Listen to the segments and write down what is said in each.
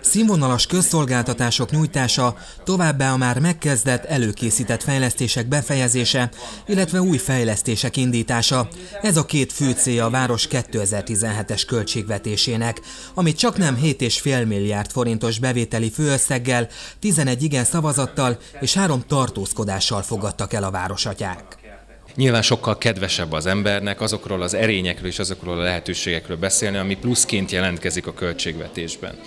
Színvonalas közszolgáltatások nyújtása, továbbá a már megkezdett, előkészített fejlesztések befejezése, illetve új fejlesztések indítása. Ez a két fő célja a város 2017-es költségvetésének, amit csak nem 7,5 milliárd forintos bevételi főösszeggel, 11 igen szavazattal és három tartózkodással fogadtak el a városatyák. Nyilván sokkal kedvesebb az embernek azokról az erényekről és azokról a lehetőségekről beszélni, ami pluszként jelentkezik a költségvetésben.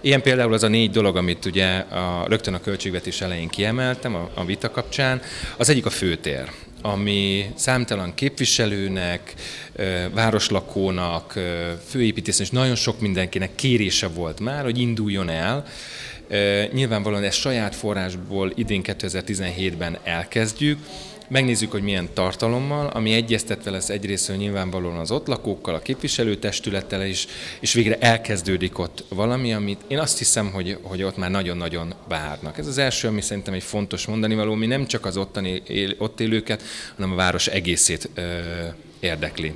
Ilyen például az a négy dolog, amit ugye a, rögtön a költségvetés elején kiemeltem a, a vita kapcsán, az egyik a főtér ami számtalan képviselőnek, városlakónak, főépítésznek és nagyon sok mindenkinek kérése volt már, hogy induljon el. Nyilvánvalóan ezt saját forrásból idén 2017-ben elkezdjük, megnézzük, hogy milyen tartalommal, ami egyeztetve lesz egyrészt nyilvánvalóan az ott lakókkal, a képviselőtestülettel is, és végre elkezdődik ott valami, amit én azt hiszem, hogy, hogy ott már nagyon-nagyon várnak. Ez az első, ami szerintem egy fontos mondani való, ami nem csak az ottani, él, ott élőket, hanem a város egészét ö, érdekli.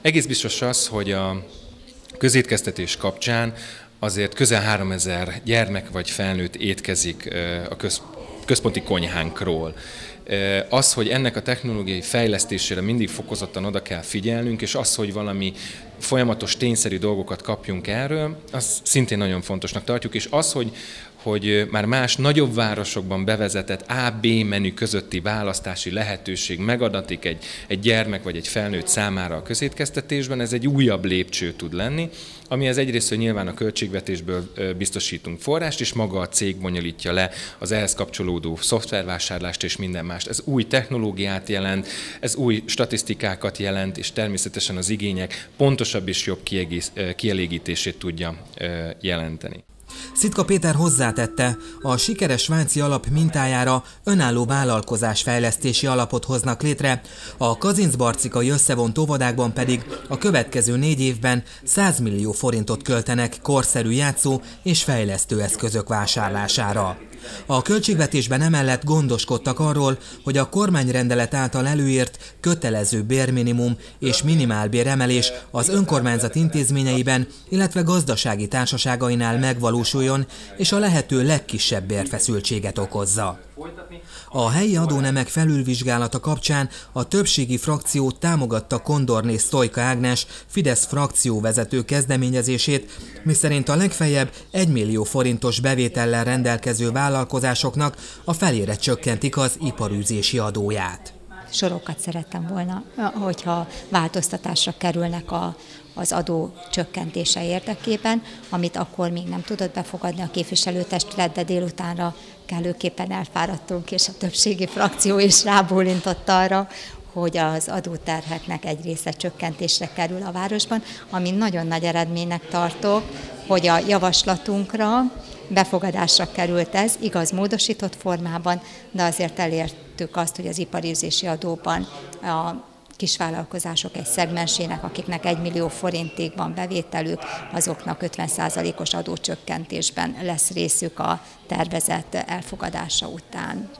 Egész biztos az, hogy a közétkeztetés kapcsán azért közel 3000 gyermek vagy felnőtt étkezik a köz, központi konyhánkról. Az, hogy ennek a technológiai fejlesztésére mindig fokozottan oda kell figyelnünk, és az, hogy valami folyamatos tényszerű dolgokat kapjunk erről, az szintén nagyon fontosnak tartjuk, és az, hogy, hogy már más nagyobb városokban bevezetett A-B menü közötti választási lehetőség megadatik egy, egy gyermek vagy egy felnőtt számára a közétkeztetésben, ez egy újabb lépcső tud lenni, ami az egyrészt, hogy nyilván a költségvetésből biztosítunk forrást, és maga a cég bonyolítja le az ehhez kapcsolódó szoftvervásárlást és minden mást. Ez új technológiát jelent, ez új statisztikákat jelent, és természetesen az igények pontosabb és jobb kielégítését tudja jelenteni. Szitka Péter hozzátette, a sikeres svájci alap mintájára önálló vállalkozás fejlesztési alapot hoznak létre, a kazincbarcikai összevont óvodákban pedig a következő négy évben 100 millió forintot költenek korszerű játszó és fejlesztő eszközök vásárlására. A költségvetésben emellett gondoskodtak arról, hogy a kormányrendelet által előírt kötelező bérminimum és minimálbéremelés az önkormányzat intézményeiben, illetve gazdasági társaságainál megvalósuljon, és a lehető legkisebb bérfeszültséget okozza. A helyi adónemek felülvizsgálata kapcsán a többségi frakció támogatta Kondorné Sztojka Ágnes Fidesz frakcióvezető kezdeményezését, miszerint a legfeljebb 1 millió forintos bevétellel rendelkező vállalkozásoknak a felére csökkentik az iparűzési adóját sorokat szerettem volna, hogyha változtatásra kerülnek a, az adó csökkentése érdekében, amit akkor még nem tudott befogadni a képviselőtestület, de délutánra kellőképpen elfáradtunk, és a többségi frakció is rábólintott arra, hogy az adóterheknek egy része csökkentésre kerül a városban, ami nagyon nagy eredménynek tartok, hogy a javaslatunkra befogadásra került ez, igaz módosított formában, de azért elértük azt, hogy az iparizési adóban a kisvállalkozások egy szegmensének, akiknek 1 millió forintig van bevételük, azoknak 50%-os adócsökkentésben lesz részük a tervezett elfogadása után.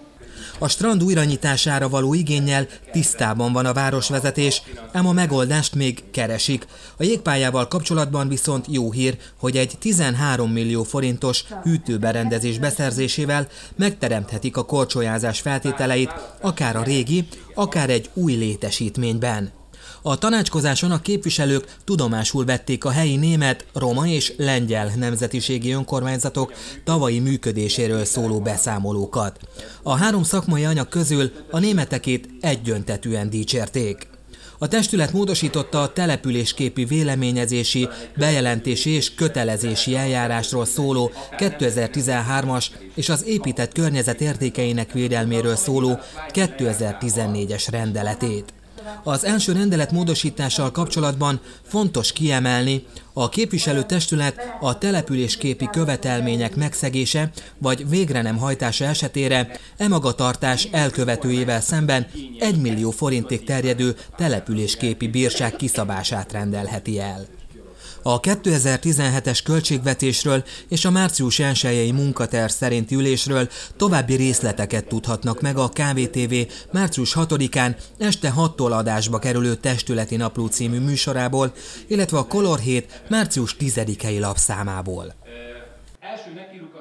A strand újranyitására való igényel tisztában van a városvezetés, ám a megoldást még keresik. A jégpályával kapcsolatban viszont jó hír, hogy egy 13 millió forintos hűtőberendezés beszerzésével megteremthetik a korcsolyázás feltételeit, akár a régi, akár egy új létesítményben. A tanácskozáson a képviselők tudomásul vették a helyi német, roma és lengyel nemzetiségi önkormányzatok tavalyi működéséről szóló beszámolókat. A három szakmai anyag közül a németekét egyöntetűen dicsérték. A testület módosította a településképi véleményezési, bejelentési és kötelezési eljárásról szóló 2013-as és az épített környezet értékeinek védelméről szóló 2014-es rendeletét. Az első rendelet módosítással kapcsolatban fontos kiemelni, a képviselőtestület a településképi követelmények megszegése vagy végre nem hajtása esetére e magatartás elkövetőjével szemben 1 millió forintig terjedő településképi bírság kiszabását rendelheti el. A 2017-es költségvetésről és a március 1 munkaterv szerinti ülésről további részleteket tudhatnak meg a KVTV március 6-án este 6-tól adásba kerülő Testületi Napló című műsorából, illetve a Color 7 március 10-i lapszámából. első nekirukaszkodásra